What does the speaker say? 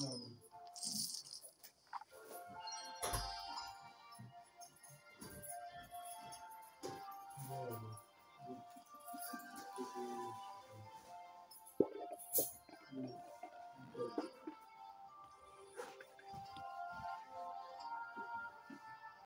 Não. Não.